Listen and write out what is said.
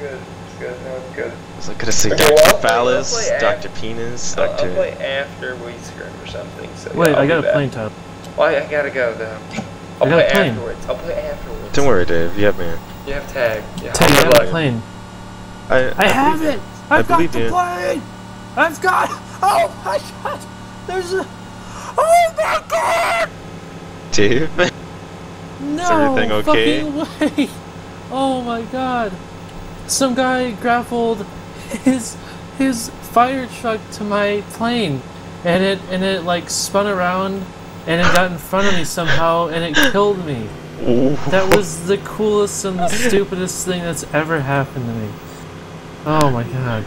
good. It's good. No, it's good. I was like gonna say Okay, Dr. play- I'll Phallus, play Dr. Penis, I'll, I'll play after we scrim or something. So Wait, yeah, I'll got a plane time. Well, I, I gotta go though. I'll I got a play plane. afterwards. I'll play afterwards. Don't worry, Dave. You have me. You have tag. Yeah. Teddy, I good got a plane. I, I have believe it! I've got believe the you. plane! I've got. Oh my god! There's a. Oh my god! Dave? No everything okay? fucking way! Oh my god! Some guy grappled his his fire truck to my plane, and it and it like spun around, and it got in front of me somehow, and it killed me. That was the coolest and the stupidest thing that's ever happened to me. Oh my god.